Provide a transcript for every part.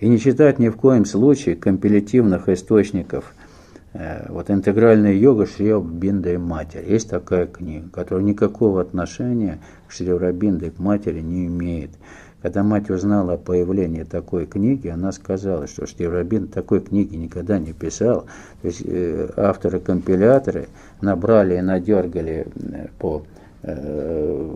И не читать ни в коем случае компилятивных источников. Э, вот интегральная йога Шри Бинда и Матери. Есть такая книга, которая никакого отношения к Шри Рабинде и к матери не имеет. Когда мать узнала о появлении такой книги, она сказала, что Штеврабин такой книги никогда не писал. То есть э, авторы-компиляторы набрали и надергали э, по э,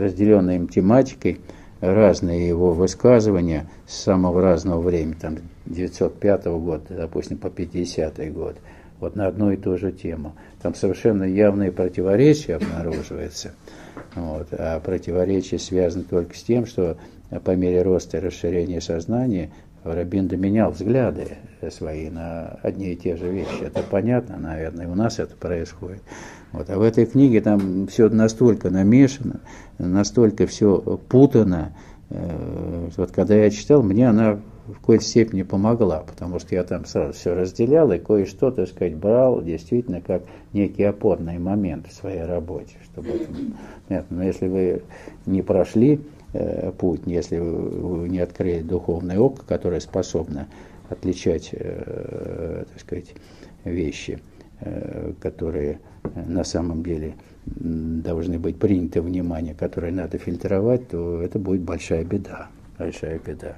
разделенной им тематикой разные его высказывания с самого разного времени, там 905 года, допустим, по 50 год, вот на одну и ту же тему. Там совершенно явные противоречия обнаруживаются. Вот. А противоречие связано только с тем, что по мере роста и расширения сознания Рабин менял взгляды свои на одни и те же вещи. Это понятно, наверное, и у нас это происходит. Вот. А в этой книге там все настолько намешано, настолько все путано. Э, вот когда я читал, мне она в какой-то степени помогла, потому что я там сразу все разделял и кое-что, так сказать, брал действительно как некий опорный момент в своей работе. Чтобы это, Но если вы не прошли э, путь, если вы не открыли духовное око, которое способно отличать, э, так сказать, вещи, э, которые на самом деле должны быть приняты внимание, которые надо фильтровать, то это будет большая беда. Большая беда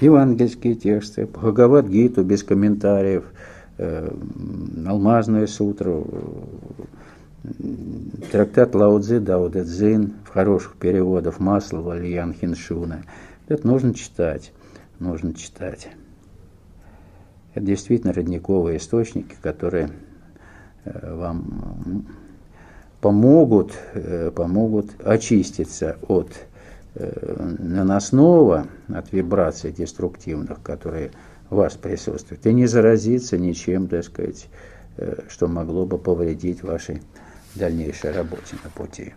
евангельские тексты, Бхагавад-гиту без комментариев, э, Алмазную сутру, трактат Лаудзи Дауда Цзин в хороших переводах Маслова Лиян Хиншуна. Это нужно читать, нужно читать. Это действительно родниковые источники, которые э, вам помогут, э, помогут очиститься от Э, наносного от вибраций деструктивных, которые у вас присутствуют, и не заразиться ничем, так сказать, э, что могло бы повредить вашей дальнейшей работе на пути.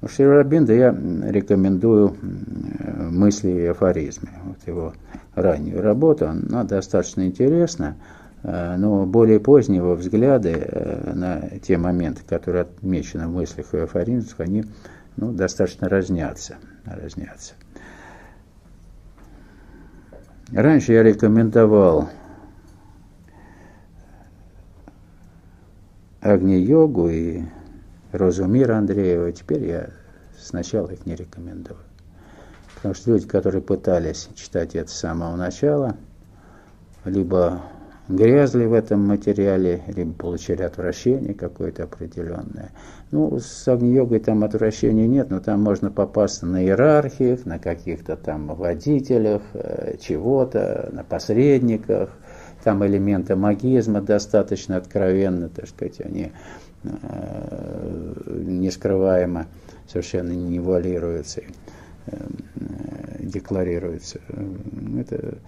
Ну, Ширабинда я рекомендую мысли и афоризмы. Вот его раннюю работу, она достаточно интересна, э, но более позднего взгляды на те моменты, которые отмечены в мыслях и афоризмах, они ну, достаточно разнятся. разнятся. Раньше я рекомендовал Агни-йогу и Розу Мира Андреева, теперь я сначала их не рекомендую. Потому что люди, которые пытались читать это с самого начала, либо грязли в этом материале, либо получили отвращение какое-то определенное. Ну, с Агни-йогой там отвращения нет, но там можно попасться на иерархиях, на каких-то там водителях, э, чего-то, на посредниках. Там элементы магизма достаточно откровенно, так сказать, они э, нескрываемо совершенно не вуалируются, э, декларируются. Это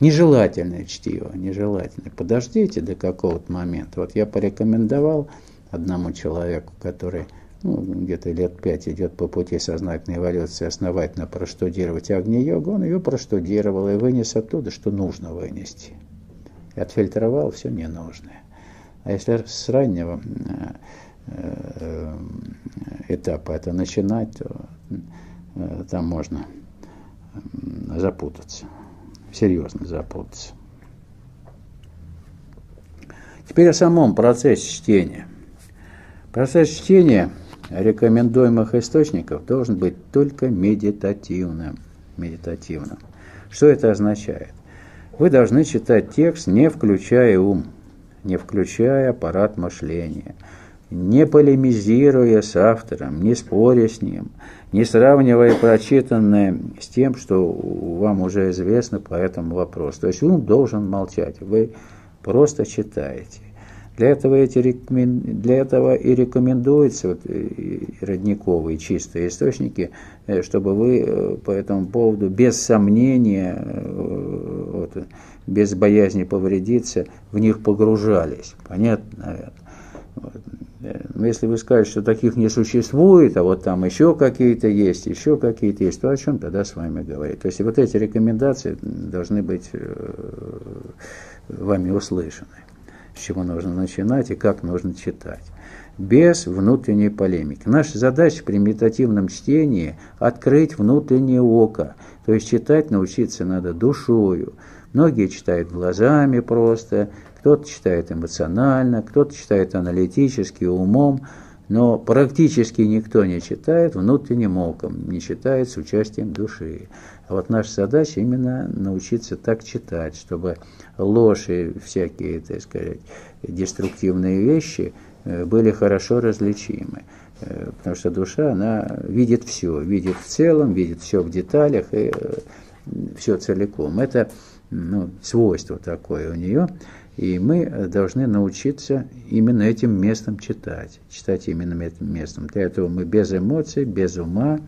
Нежелательное чтиво, нежелательное. Подождите до какого-то момента. Вот я порекомендовал одному человеку, который ну, где-то лет пять идет по пути сознательной эволюции, основательно проштудировать Агни-йогу, он ее проштудировал и вынес оттуда, что нужно вынести. И отфильтровал все ненужное. А если с раннего э, э, этапа это начинать, то э, там можно запутаться серьезно запутаться. Теперь о самом процессе чтения. Процесс чтения рекомендуемых источников должен быть только медитативным. медитативным. Что это означает? Вы должны читать текст, не включая ум, не включая аппарат мышления, не полемизируя с автором, не споря с ним, не сравнивая прочитанное с тем, что вам уже известно по этому вопросу. То есть ум должен молчать, вы просто читаете. Для этого, эти для этого и рекомендуются вот, родниковые чистые источники, э, чтобы вы э, по этому поводу без сомнения, э, вот, без боязни повредиться, в них погружались. Понятно, наверное. Вот. Ну, если вы скажете, что таких не существует, а вот там еще какие-то есть, еще какие-то есть, то о чем тогда с вами говорить? То есть вот эти рекомендации должны быть э, вами услышаны, с чего нужно начинать и как нужно читать. без внутренней полемики. Наша задача при медитативном чтении – открыть внутреннее око, то есть читать научиться надо душою. Многие читают глазами просто, кто-то читает эмоционально, кто-то читает аналитически, умом, но практически никто не читает внутренним оком, не читает с участием души. А вот наша задача именно научиться так читать, чтобы ложь и всякие, так сказать, деструктивные вещи э, были хорошо различимы. Э, потому что душа, она видит все, видит в целом, видит все в деталях и э, все целиком. Это ну, свойство такое у нее. И мы должны научиться именно этим местом читать, читать именно этим местом. Для этого мы без эмоций, без ума,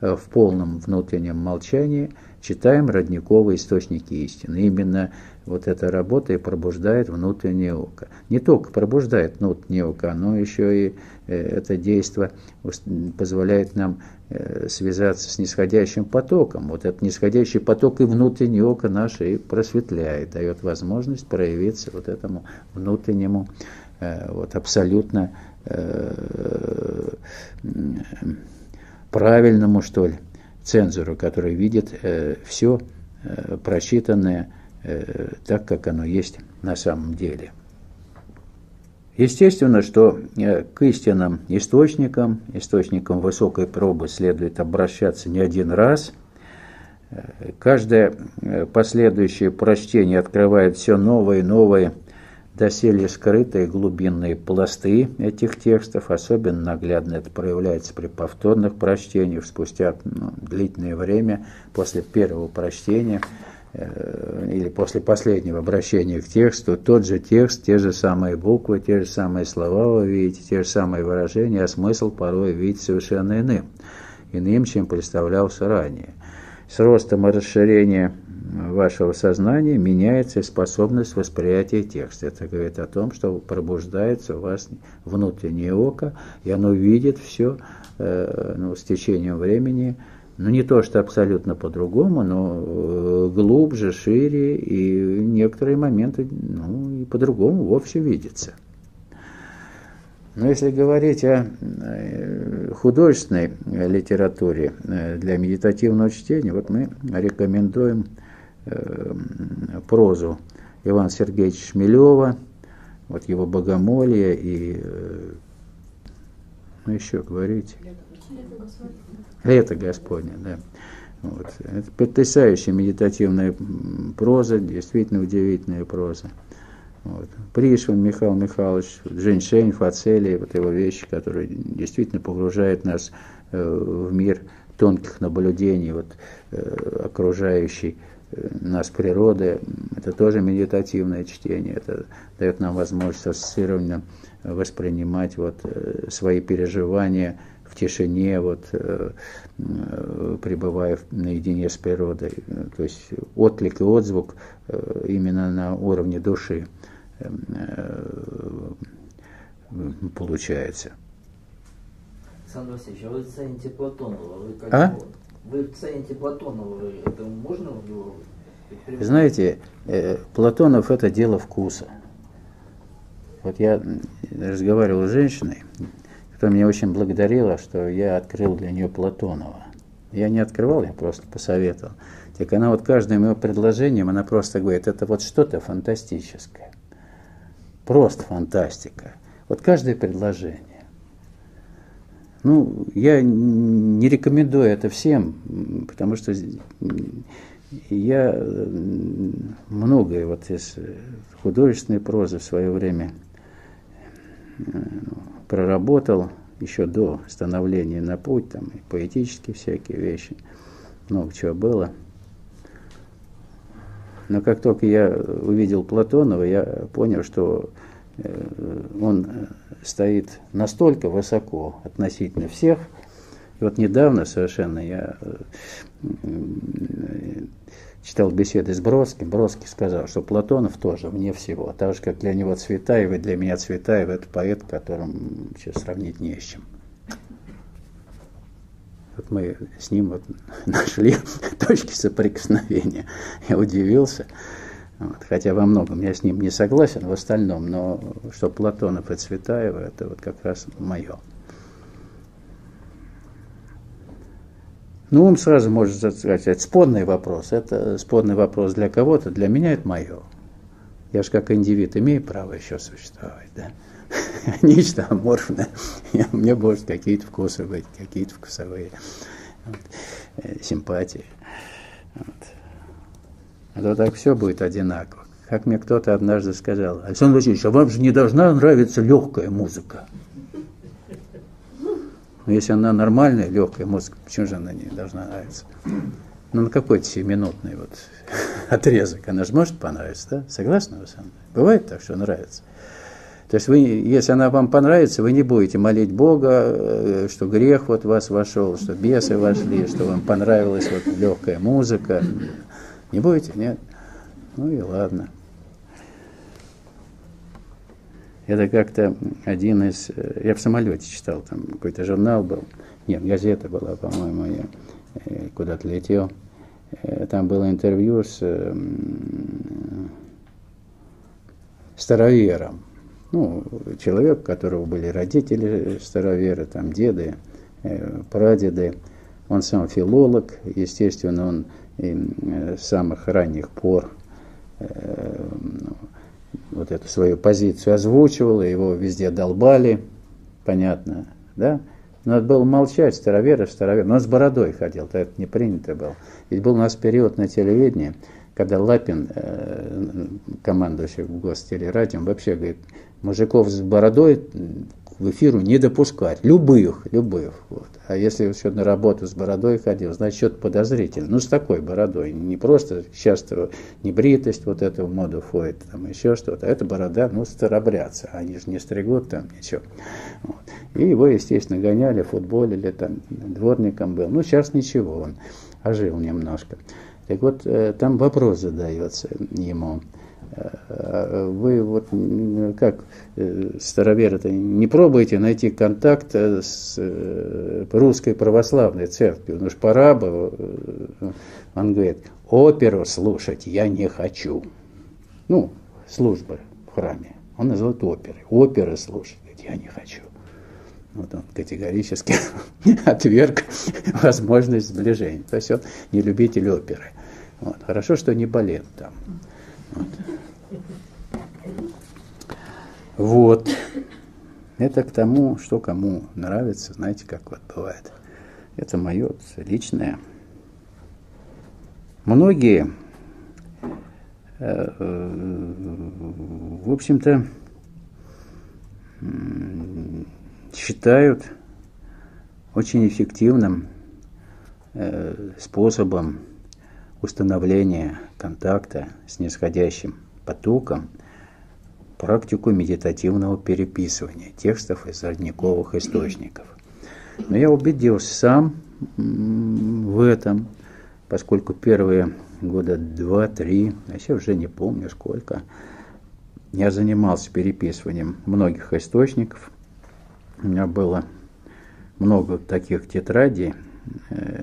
э, в полном внутреннем молчании читаем родниковые источники истины. Именно вот эта работа и пробуждает внутреннее око. Не только пробуждает внутреннее око, но еще и э, это действие позволяет нам связаться с нисходящим потоком. Вот этот нисходящий поток и внутреннее око наше и просветляет, дает возможность проявиться вот этому внутреннему, э, вот абсолютно правильному, что ли, цензору, который видит все прочитанное, Э, так, как оно есть на самом деле. Естественно, что э, к истинным источникам, источникам высокой пробы следует обращаться не один раз. Э, каждое последующее прочтение открывает все новые и новые, доселе скрытые глубинные пласты этих текстов. Особенно наглядно это проявляется при повторных прочтениях спустя ну, длительное время после первого прочтения – Э, или после последнего обращения к тексту, тот же текст, те же самые буквы, те же самые слова вы видите, те же самые выражения, а смысл порой видите совершенно иным, иным, чем представлялся ранее. С ростом и расширением вашего сознания меняется способность восприятия текста. Это говорит о том, что пробуждается у вас внутреннее око, и оно видит все э, ну, с течением времени, ну, не то, что абсолютно по-другому, но э, глубже, шире, и некоторые моменты, ну, и по-другому вовсе видятся. Но если говорить о э, художественной литературе э, для медитативного чтения, вот мы рекомендуем прозу Ивана Сергеевича Шмелева, вот его «Богомолье» и, ну, еще говорить. Лето Господне, да. Вот. Это потрясающая медитативная проза, действительно удивительная проза. Вот. Пришвин Михаил Михайлович, Женьшень, Фацелий, вот его вещи, которые действительно погружают нас э, в мир тонких наблюдений, вот, э, окружающей э, нас природы. Это тоже медитативное чтение, это дает нам возможность ассоциированно воспринимать вот, свои переживания – тишине, вот, э, э, пребывая наедине с природой. То есть отклик и отзвук э, именно на уровне души получается. Александр Васильевич, а вы цените Платонова? Вы, как а? вы цените Платонова, это можно его Знаете, Платонов это дело вкуса. Вот я разговаривал с женщиной, которая меня очень благодарила, что я открыл для нее Платонова. Я не открывал, я просто посоветовал. Так она вот каждым его предложением, она просто говорит, это вот что-то фантастическое. Просто фантастика. Вот каждое предложение. Ну, я не рекомендую это всем, потому что я многое вот из художественной прозы в свое время проработал еще до становления на путь, там и поэтические всякие вещи, много чего было. Но как только я увидел Платонова, я понял, что э, он стоит настолько высоко относительно всех. И вот недавно совершенно я э, читал беседы с Бродским, Бродский сказал, что Платонов тоже вне всего, так же, как для него Цветаев, и для меня Цветаев – это поэт, которым сейчас сравнить не с чем. Вот мы с ним вот нашли точки соприкосновения. Я удивился. Вот. Хотя во многом я с ним не согласен в остальном, но что Платонов и Цветаева, это вот как раз мое. Ну, он сразу может сказать, это спорный вопрос. Это спорный вопрос для кого-то, для меня это мое. Я же как индивид имею право еще существовать, да? Нечто аморфное. У меня может какие-то вкусы быть, какие-то вкусовые э, симпатии. Вот. А то так все будет одинаково. Как мне кто-то однажды сказал, Александр Васильевич, а вам же не должна нравиться легкая музыка. Но если она нормальная, легкая музыка, почему же она не должна нравиться? Ну, на какой-то семиминутный вот отрезок она же может понравиться, да? Согласны вы со мной? Бывает так, что нравится. То есть вы, если она вам понравится, вы не будете молить Бога, э, что грех вот в вас вошел, что бесы вошли, что вам понравилась вот легкая музыка. Не будете, нет? Ну и ладно. Это как-то один из... Э, я в самолете читал, там какой-то журнал был. Нет, газета была, по-моему, я э, куда-то летел. Э, там было интервью с старовером. Ну, человек, у которого были родители староверы, там деды, прадеды. Он сам филолог, естественно, он с самых ранних пор вот эту свою позицию озвучивал, его везде долбали, понятно, да? Надо было молчать, староверы, староверы. Но с бородой ходил, то это не принято было. Ведь был у нас период на телевидении, когда Лапин, э, командующий гостелерадио, вообще говорит, мужиков с бородой в эфиру не допускать. Любых, любых. Вот. А если еще на работу с бородой ходил, значит, что-то подозрительно. Ну, с такой бородой. Не просто часто небритость вот эту моду входит, там еще что-то. А это борода, ну, старобрядцы. Они же не стригут там ничего. Вот. И его, естественно, гоняли, футболили, там, дворником был. Ну, сейчас ничего, он ожил немножко. Так вот, э, там вопрос задается ему вы вот как э, староверы-то не пробуете найти контакт э, с э, русской православной церковью? Ну ж пора бы, он говорит, оперу слушать я не хочу. Ну, службы в храме. Он называет оперы. Оперы слушать я не хочу. Вот он категорически отверг возможность сближения. То есть он не любитель оперы. Вот. Хорошо, что не балет там. Вот. Это к тому, что кому нравится, знаете, как вот бывает. Это мое личное. Многие, э, в общем-то, считают очень эффективным э, способом установления контакта с нисходящим потоком практику медитативного переписывания текстов из родниковых источников. Но я убедился сам в этом, поскольку первые года два-три, а сейчас уже не помню сколько, я занимался переписыванием многих источников. У меня было много таких тетрадей,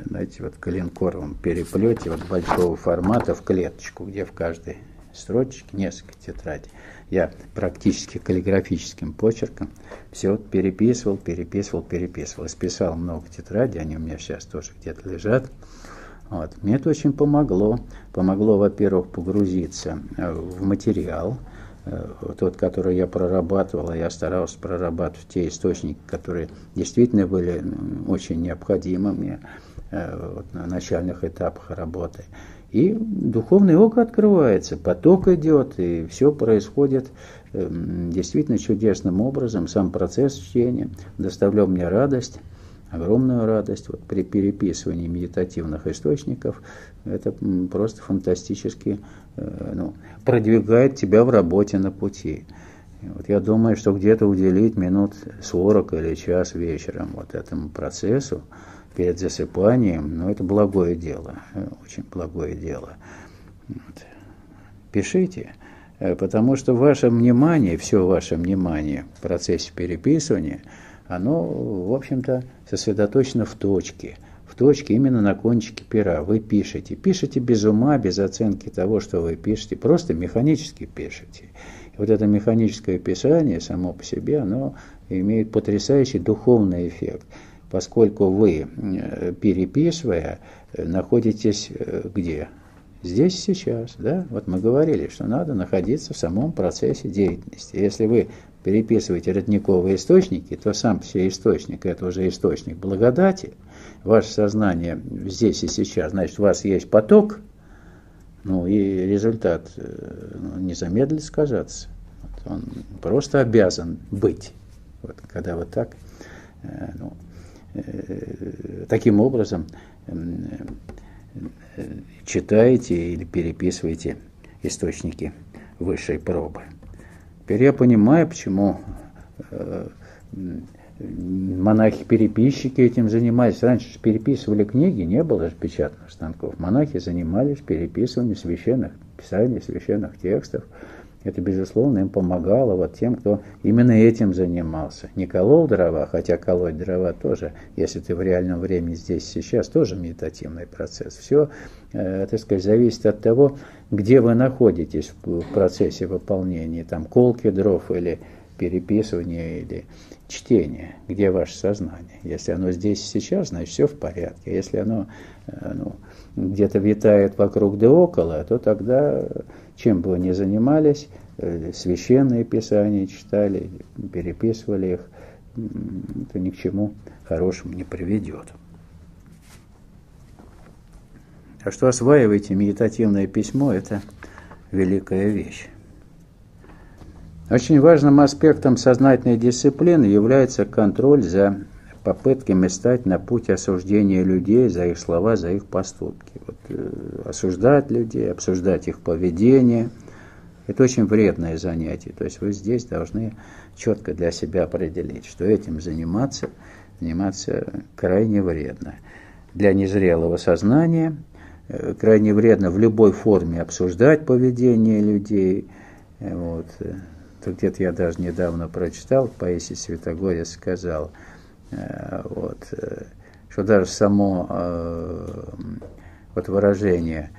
знаете, вот коленкоровом переплете вот большого формата в клеточку, где в каждой строчке несколько тетрадей я практически каллиграфическим почерком все переписывал, переписывал, переписывал. Списал много тетрадей, они у меня сейчас тоже где-то лежат. Вот. Мне это очень помогло. Помогло, во-первых, погрузиться э, в материал, э, тот, который я прорабатывал, я старался прорабатывать те источники, которые действительно были очень необходимы мне э, вот, на начальных этапах работы. И духовное око открывается, поток идет, и все происходит эм, действительно чудесным образом. Сам процесс чтения доставлял мне радость, огромную радость. Вот при переписывании медитативных источников это просто фантастически э, ну, продвигает тебя в работе на пути. Вот я думаю, что где-то уделить минут 40 или час вечером вот этому процессу, перед засыпанием, но это благое дело, э, очень благое дело. Вот. Пишите, э, потому что ваше внимание, все ваше внимание в процессе переписывания, оно, в общем-то, сосредоточено в точке, в точке, именно на кончике пера. Вы пишете. Пишете без ума, без оценки того, что вы пишете. Просто механически пишете. И вот это механическое писание само по себе, оно имеет потрясающий духовный эффект, поскольку вы, э, переписывая, э, находитесь э, где? Здесь сейчас, да? Вот мы говорили, что надо находиться в самом процессе деятельности. Если вы переписываете родниковые источники, то сам все источник – это уже источник благодати. Ваше сознание здесь и сейчас, значит, у вас есть поток, ну и результат ну, не замедлит сказаться. Вот он просто обязан быть. Вот, когда вот так, э, ну, э, таким образом э, читаете или переписываете источники высшей пробы. Теперь я понимаю, почему монахи-переписчики этим занимались. Раньше же переписывали книги, не было же печатных станков. Монахи занимались переписыванием священных писаний, священных текстов. Это, безусловно, им помогало вот тем, кто именно этим занимался. Не колол дрова, хотя колоть дрова тоже, если ты в реальном времени здесь сейчас, тоже медитативный процесс. Все, э, так сказать, зависит от того, где вы находитесь в процессе выполнения, там, колки дров или переписывания или чтения, где ваше сознание. Если оно здесь сейчас, значит, все в порядке. Если оно э, ну, где-то витает вокруг да около, то тогда чем бы вы ни занимались, э, священные писания читали, переписывали их, это ни к чему хорошему не приведет. А что осваиваете медитативное письмо, это великая вещь. Очень важным аспектом сознательной дисциплины является контроль за попытками стать на путь осуждения людей за их слова, за их поступки. Вот, э, осуждать людей, обсуждать их поведение – это очень вредное занятие. То есть вы здесь должны четко для себя определить, что этим заниматься, заниматься крайне вредно. Для незрелого сознания э, крайне вредно в любой форме обсуждать поведение людей. Вот. Где-то я даже недавно прочитал, Паисий Святогорец сказал – Э, вот, э, что даже само э, вот выражение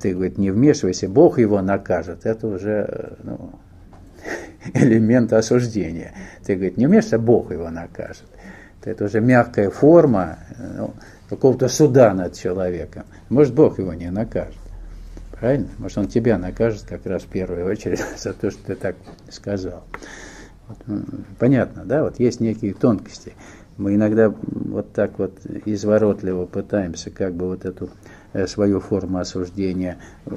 ты, говорит, не вмешивайся, Бог его накажет, это уже ну, элемент осуждения. Ты, говорит, не вмешивайся, Бог его накажет. Это уже мягкая форма ну, какого-то суда над человеком. Может, Бог его не накажет. Правильно? Может, он тебя накажет как раз в первую очередь за то, что ты так сказал. Вот, понятно, да? Вот есть некие тонкости. Мы иногда вот так вот изворотливо пытаемся как бы вот эту э, свою форму осуждения э,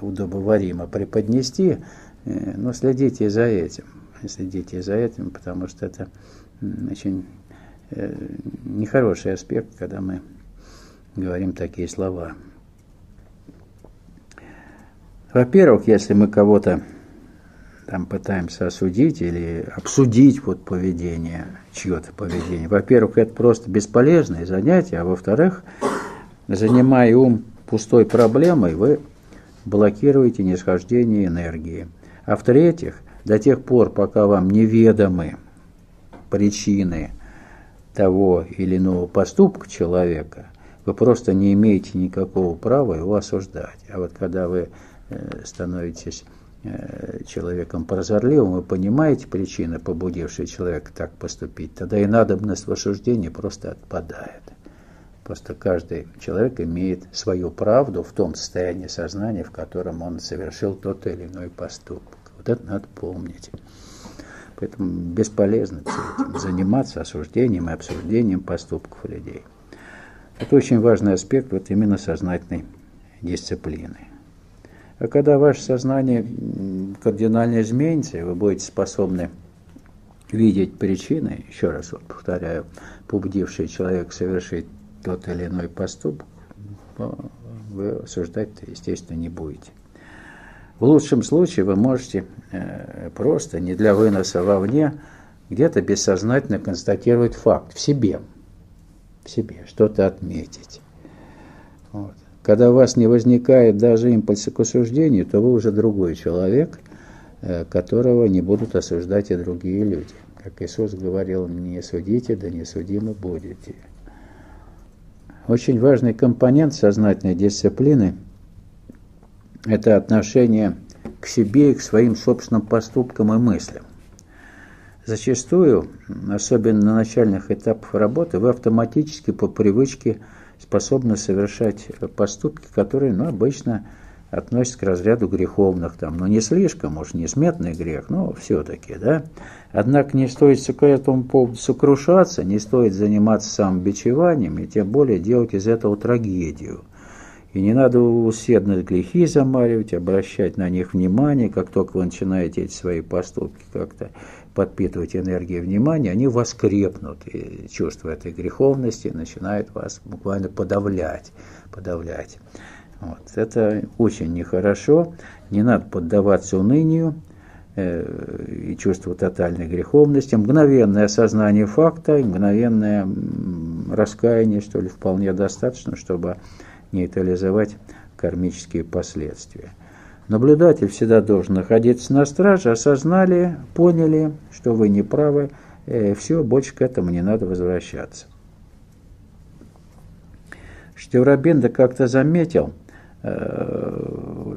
удобоваримо преподнести, э, но следите за этим, следите за этим, потому что это очень нехороший аспект, когда мы говорим такие слова. Во-первых, если мы кого-то там пытаемся осудить или обсудить вот поведение, чье-то поведение. Во-первых, это просто бесполезное занятие, а во-вторых, занимая ум пустой проблемой, вы блокируете нисхождение энергии. А в-третьих, до тех пор, пока вам неведомы причины того или иного поступка человека, вы просто не имеете никакого права его осуждать. А вот когда вы становитесь Э, человеком прозорливым, вы понимаете причины, побудившие человека так поступить, тогда и надобность в осуждении просто отпадает. Просто каждый человек имеет свою правду в том состоянии сознания, в котором он совершил тот или иной поступок. Вот это надо помнить. Поэтому бесполезно этим заниматься осуждением и обсуждением поступков людей. Это очень важный аспект вот именно сознательной дисциплины. А когда ваше сознание кардинально изменится, вы будете способны видеть причины, еще раз вот повторяю, побудивший человек совершить тот или иной поступок, вы осуждать естественно, не будете. В лучшем случае вы можете э, просто, не для выноса вовне, где-то бессознательно констатировать факт в себе, в себе, что-то отметить. Вот. Когда у вас не возникает даже импульса к осуждению, то вы уже другой человек, э, которого не будут осуждать и другие люди. Как Иисус говорил, не судите, да не судимы будете. очень важный компонент сознательной дисциплины – это отношение к себе и к своим собственным поступкам и мыслям. Зачастую, особенно на начальных этапах работы, вы автоматически по привычке способны совершать поступки, которые ну, обычно относятся к разряду греховных, там, ну, не слишком, уж не сметный грех, но все-таки, да. Однако не стоит к этому поводу сокрушаться, не стоит заниматься самобичеванием, и тем более делать из этого трагедию – и не надо усердно грехи замаривать, обращать на них внимание, как только вы начинаете эти свои поступки как-то подпитывать энергией внимания, они воскрепнут, и чувство этой греховности начинает вас буквально подавлять, подавлять. Вот. Это очень нехорошо, не надо поддаваться унынию э, и чувству тотальной греховности, мгновенное осознание факта, мгновенное раскаяние, что ли, вполне достаточно, чтобы нейтрализовать кармические последствия. Наблюдатель всегда должен находиться на страже, осознали, поняли, что вы не правы, э, все, больше к этому не надо возвращаться. Штеврабенда как-то заметил, э,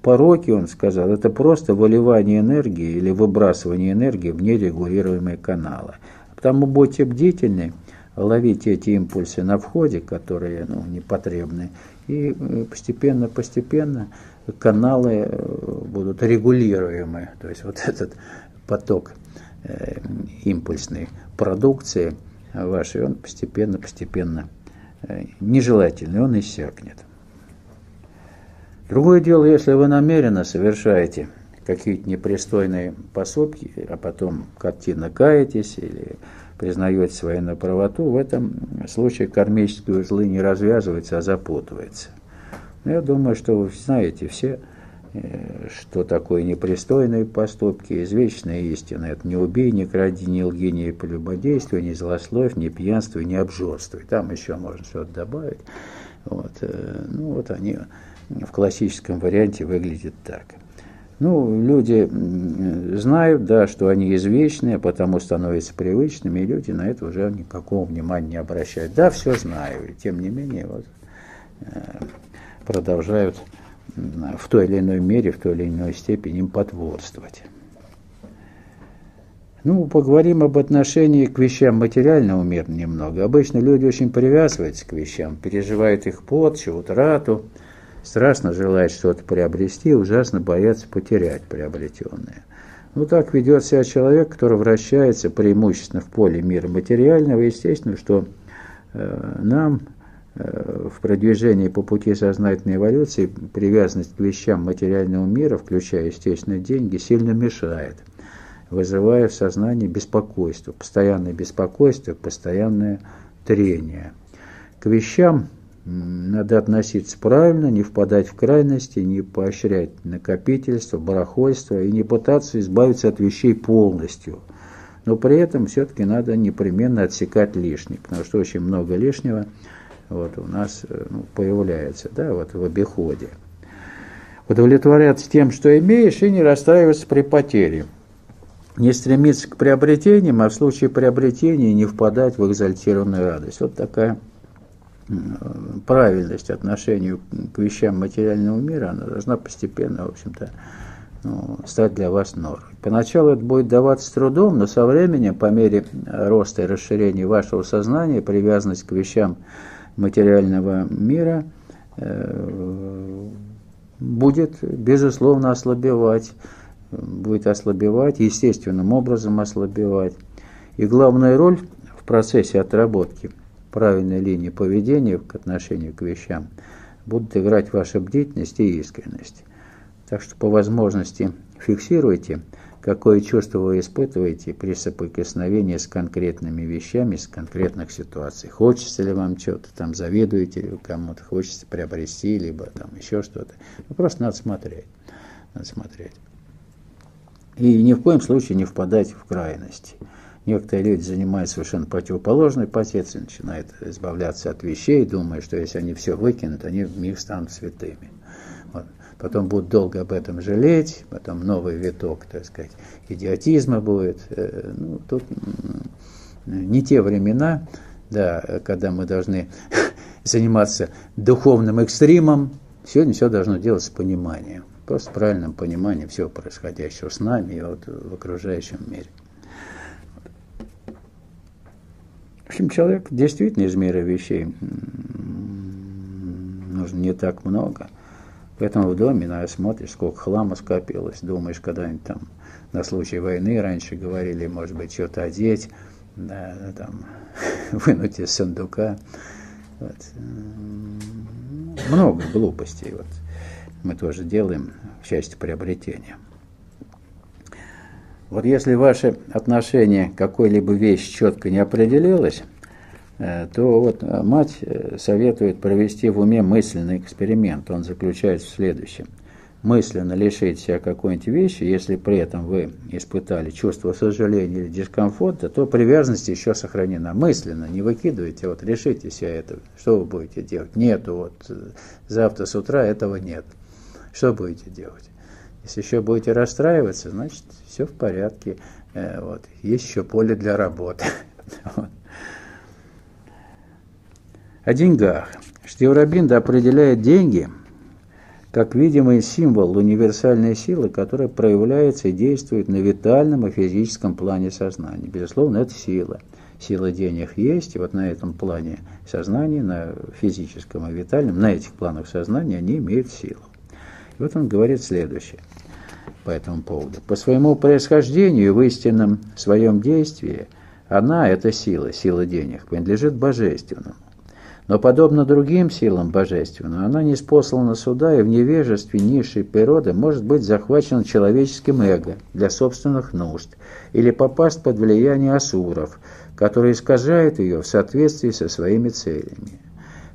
пороки, он сказал, это просто выливание энергии или выбрасывание энергии в нерегулируемые каналы. Потому будьте бдительны, ловить эти импульсы на входе, которые ну, непотребны, и постепенно-постепенно каналы э, будут регулируемы. То есть вот этот поток э, импульсной продукции вашей, он постепенно-постепенно э, нежелательный, он иссякнет. Другое дело, если вы намеренно совершаете какие-то непристойные поступки, а потом картина каетесь или признаете свою неправоту, в этом случае кармические узлы не развязываются, а запутываются. Но я думаю, что вы знаете все, э, что такое непристойные поступки, извечная истина. Это не убей, не кради, не лги, не прелюбодействуй, не злословь, не пьянствуй, не обжорствуй. Там еще можно что-то добавить. Вот. Э, ну вот они в классическом варианте выглядят так. Ну, люди знают, да, что они извечные, потому становятся привычными, и люди на это уже никакого внимания не обращают. Да, все знаю, и тем не менее вот, э, продолжают в той или иной мере, в той или иной степени им потворствовать. Ну, поговорим об отношении к вещам материального мира немного. Обычно люди очень привязываются к вещам, переживают их порчу, утрату, страстно желает что-то приобрести, ужасно боятся потерять приобретенное. Ну, так ведет себя человек, который вращается преимущественно в поле мира материального. Естественно, что э, нам э, в продвижении по пути сознательной эволюции привязанность к вещам материального мира, включая, естественно, деньги, сильно мешает, вызывая в сознании беспокойство, постоянное беспокойство, постоянное трение. К вещам надо относиться правильно, не впадать в крайности, не поощрять накопительство, барахольство и не пытаться избавиться от вещей полностью. Но при этом все-таки надо непременно отсекать лишнее, потому что очень много лишнего вот, у нас э, ну, появляется да, вот, в обиходе. Удовлетворяться тем, что имеешь, и не расстраиваться при потере. Не стремиться к приобретениям, а в случае приобретения не впадать в экзальтированную радость. Вот такая правильность отношению к вещам материального мира, она должна постепенно, в общем-то, ну, стать для вас нормой. Поначалу это будет даваться трудом, но со временем, по мере роста и расширения вашего сознания, привязанность к вещам материального мира э, будет, безусловно, ослабевать, будет ослабевать, естественным образом ослабевать. И главная роль в процессе отработки – правильной линии поведения к отношению к вещам будут играть ваша бдительность и искренность. Так что по возможности фиксируйте, какое чувство вы испытываете при соприкосновении с конкретными вещами, с конкретных ситуаций. Хочется ли вам что-то, там завидуете ли кому-то, хочется приобрести, либо там еще что-то. Ну, просто надо смотреть. Надо смотреть. И ни в коем случае не впадать в крайности. Некоторые люди занимают совершенно противоположной позицией, начинают избавляться от вещей, думая, что если они все выкинут, они в миг станут святыми. Вот. Потом будут долго об этом жалеть, потом новый виток, так сказать, идиотизма будет. Э, ну, тут не те времена, да, когда мы должны заниматься духовным экстримом. Сегодня все должно делаться с пониманием. Просто правильным пониманием всего происходящего с нами и вот в окружающем мире. В общем, человек действительно из мира вещей нужно не так много. Поэтому в доме, наверное, смотришь, сколько хлама скопилось, думаешь, когда-нибудь там на случай войны раньше говорили, может быть, что-то одеть, да, там, вынуть из сундука. Вот. Много глупостей вот мы тоже делаем в части приобретения. Вот если ваше отношение к какой-либо вещи четко не определилось, э, то вот э, мать э, советует провести в уме мысленный эксперимент. Он заключается в следующем. Мысленно лишить себя какой-нибудь вещи, если при этом вы испытали чувство сожаления или дискомфорта, то привязанность еще сохранена. Мысленно не выкидывайте, вот решите себя это. Что вы будете делать? Нету, вот завтра с утра этого нет. Что будете делать? Если еще будете расстраиваться, значит, все в порядке. Э, вот. Есть еще поле для работы. О деньгах. Штеврабинда определяет деньги как видимый символ универсальной силы, которая проявляется и действует на витальном и физическом плане сознания. Безусловно, это сила. Сила денег есть, и вот на этом плане сознания, на физическом и витальном, на этих планах сознания они имеют силу. И вот он говорит следующее по этому поводу. По своему происхождению в истинном своем действии она, эта сила, сила денег, принадлежит божественному. Но подобно другим силам божественным, она не спослана сюда и в невежестве низшей природы может быть захвачена человеческим эго для собственных нужд или попасть под влияние асуров, которые искажают ее в соответствии со своими целями.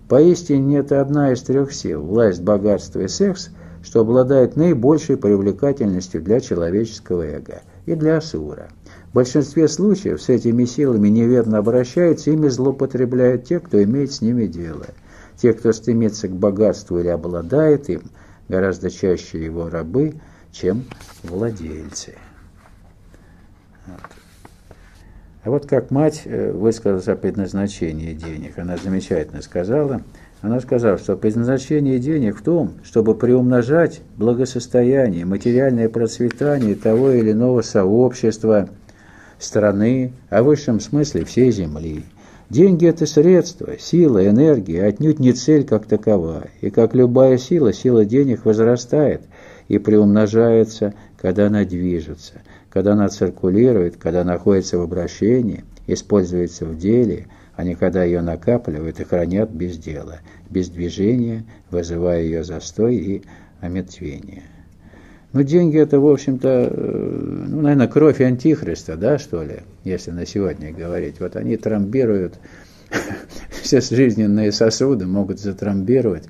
Поистине это одна из трех сил – власть, богатство и секс – что обладает наибольшей привлекательностью для человеческого эго и для асура. В большинстве случаев с этими силами неверно обращаются, ими злоупотребляют те, кто имеет с ними дело. Те, кто стремится к богатству или обладает им, гораздо чаще его рабы, чем владельцы. Вот. А вот как мать э, высказалась о предназначении денег, она замечательно сказала – она сказала, что предназначение денег в том, чтобы приумножать благосостояние, материальное процветание того или иного сообщества, страны, а в высшем смысле всей земли. Деньги – это средство, сила, энергия, отнюдь не цель как таковая. И как любая сила, сила денег возрастает и приумножается, когда она движется, когда она циркулирует, когда находится в обращении, используется в деле – они, когда ее накапливают и хранят без дела, без движения, вызывая ее застой и омертвение. Ну, деньги это, в общем-то, э, ну, наверное, кровь антихриста, да, что ли, если на сегодня говорить. Вот они трамбируют все жизненные сосуды, могут затрамбировать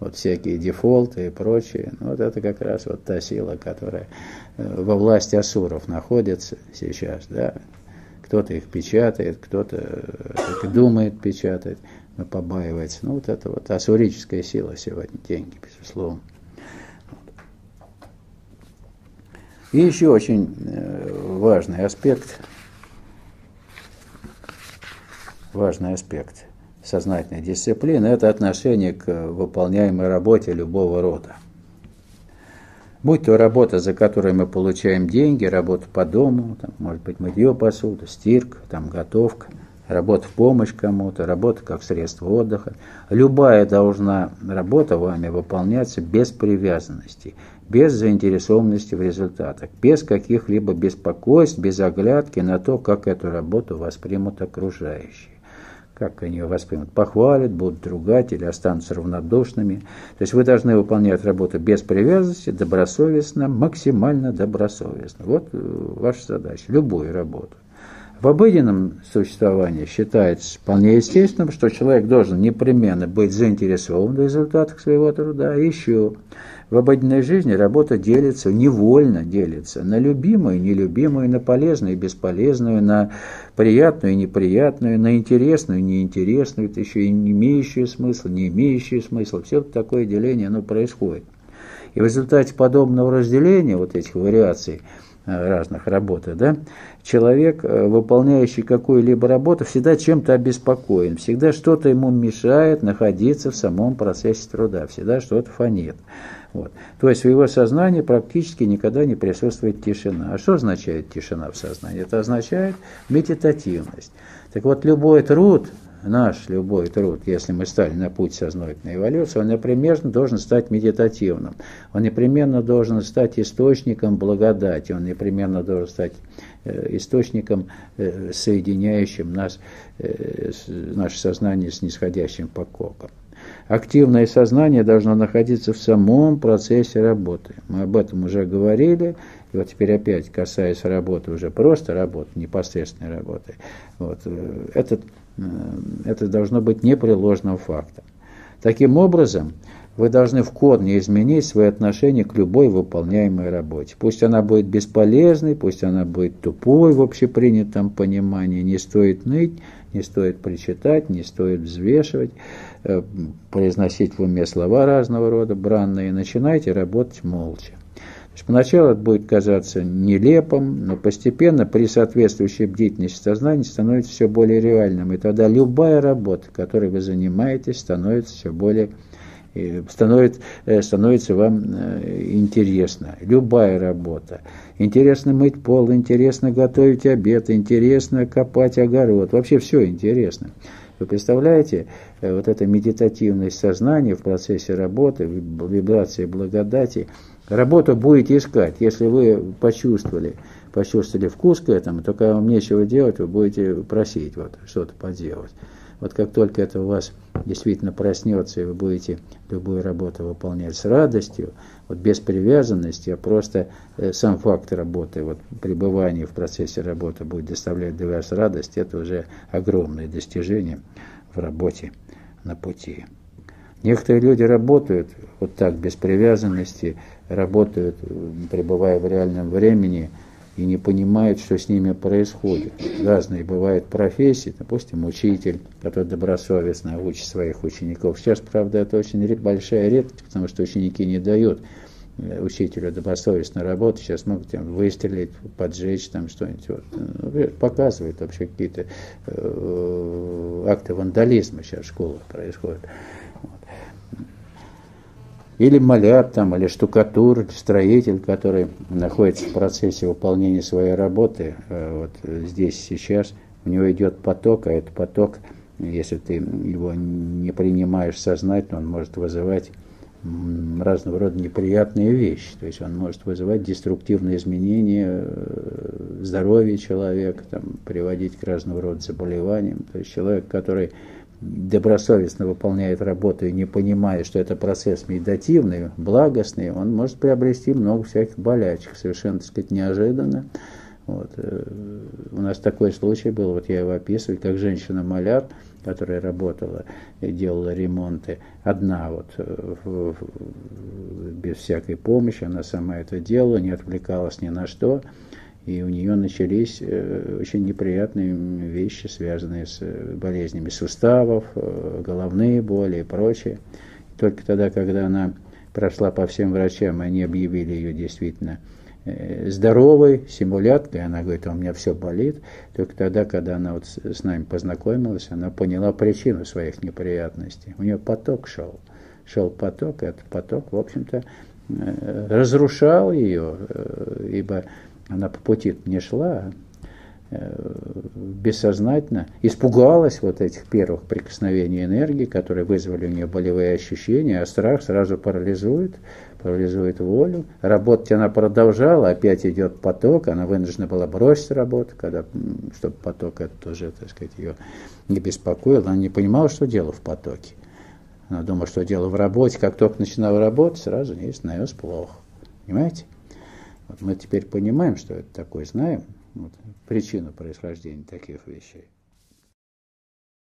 вот всякие дефолты и прочее. Ну, вот это как раз вот та сила, которая э, во власти асуров находится сейчас, да, кто-то их печатает, кто-то э, думает печатать, но побаивается. Ну, вот это вот асурическая сила сегодня, деньги, безусловно. И еще очень э, важный аспект, важный аспект сознательной дисциплины – это отношение к выполняемой работе любого рода. Будь то работа, за которой мы получаем деньги, работа по дому, там, может быть, мытье посуды, стирка, там, готовка, работа в помощь кому-то, работа как средство отдыха. Любая должна работа вами выполняться без привязанности, без заинтересованности в результатах, без каких-либо беспокойств, без оглядки на то, как эту работу воспримут окружающие как они ее воспримут, похвалят, будут ругать или останутся равнодушными. То есть вы должны выполнять работу без привязанности, добросовестно, максимально добросовестно. Вот э, ваша задача, любую работу. В обыденном существовании считается вполне естественным, что человек должен непременно быть заинтересован в результатах своего труда. И еще в обыденной жизни работа делится, невольно делится на любимую и нелюбимую, на полезную и бесполезную, на приятную и неприятную, на интересную и неинтересную, это еще и имеющую смысла, не имеющую смысла. Все такое деление оно происходит. И в результате подобного разделения вот этих вариаций разных работы, да, человек, э, выполняющий какую-либо работу, всегда чем-то обеспокоен, всегда что-то ему мешает находиться в самом процессе труда, всегда что-то фонит. Вот. То есть в его сознании практически никогда не присутствует тишина. А что означает тишина в сознании? Это означает медитативность. Так вот, любой труд, наш любой труд, если мы стали на путь сознательной эволюции, он непременно должен стать медитативным. Он непременно должен стать источником благодати, он непременно должен стать э, источником, э, соединяющим нас, э, наше сознание с нисходящим пококом. Активное сознание должно находиться в самом процессе работы. Мы об этом уже говорили, и вот теперь опять касаясь работы, уже просто работы, непосредственной работы. Вот, этот это должно быть непреложным фактом. Таким образом, вы должны в корне изменить свои отношения к любой выполняемой работе. Пусть она будет бесполезной, пусть она будет тупой в общепринятом понимании, не стоит ныть, не стоит причитать, не стоит взвешивать, э, произносить в уме слова разного рода, бранные, начинайте работать молча поначалу это будет казаться нелепым, но постепенно при соответствующей бдительности сознания становится все более реальным. И тогда любая работа, которой вы занимаетесь, становится все более э, становится, э, становится вам э, интересно. Любая работа. Интересно мыть пол, интересно готовить обед, интересно копать огород. Вообще все интересно. Вы представляете, вот эта медитативность сознания в процессе работы, вибрации благодати – Работу будете искать, если вы почувствовали, почувствовали вкус к этому, то когда вам нечего делать, вы будете просить вот, что-то поделать. Вот как только это у вас действительно проснется, и вы будете любую работу выполнять с радостью, вот без привязанности, а просто э, сам факт работы, вот пребывание в процессе работы будет доставлять для вас радость, это уже огромное достижение в работе на пути. Некоторые люди работают вот так, без привязанности, работают, пребывая в реальном времени, и не понимают, что с ними происходит. Разные бывают профессии, допустим, учитель, который добросовестно учит своих учеников. Сейчас, правда, это очень большая редкость, потому что ученики не дают э, учителю добросовестно работать, сейчас могут там, выстрелить, поджечь там что-нибудь. Вот. Ну, показывают вообще какие-то э, акты вандализма сейчас в школах происходят или маляр, там, или штукатур, строитель, который находится в процессе выполнения своей работы, э, вот здесь сейчас у него идет поток, а этот поток, если ты его не принимаешь сознательно, он может вызывать разного рода неприятные вещи. То есть он может вызывать деструктивные изменения э, здоровья человека, там, приводить к разного рода заболеваниям. То есть человек, который добросовестно выполняет работу и не понимая, что это процесс медитативный, благостный, он может приобрести много всяких болячек, совершенно, так сказать, неожиданно. Вот. Э, у нас такой случай был, вот я его описываю, как женщина-маляр, которая работала и делала ремонты, одна вот, э, без всякой помощи, она сама это делала, не отвлекалась ни на что и у нее начались э, очень неприятные вещи, связанные с э, болезнями суставов, э, головные боли и прочее. Только тогда, когда она прошла по всем врачам, они объявили ее действительно здоровой, симуляткой, она говорит, «А у меня все болит. Только тогда, когда она вот с нами познакомилась, она поняла причину своих неприятностей. У нее поток шел. Шел поток, этот поток, в общем-то, разрушал ее, ибо она по пути не шла, э, бессознательно испугалась вот этих первых прикосновений энергии, которые вызвали у нее болевые ощущения, а страх сразу парализует, парализует волю. Работать она продолжала, опять идет поток, она вынуждена была бросить работу, когда, чтобы поток это тоже, так сказать, ее не беспокоил, она не понимала, что дело в потоке. Она думала, что дело в работе, как только начинала работать, сразу ей становилось плохо. Понимаете? Вот мы теперь понимаем, что это такое, знаем вот, причину происхождения таких вещей.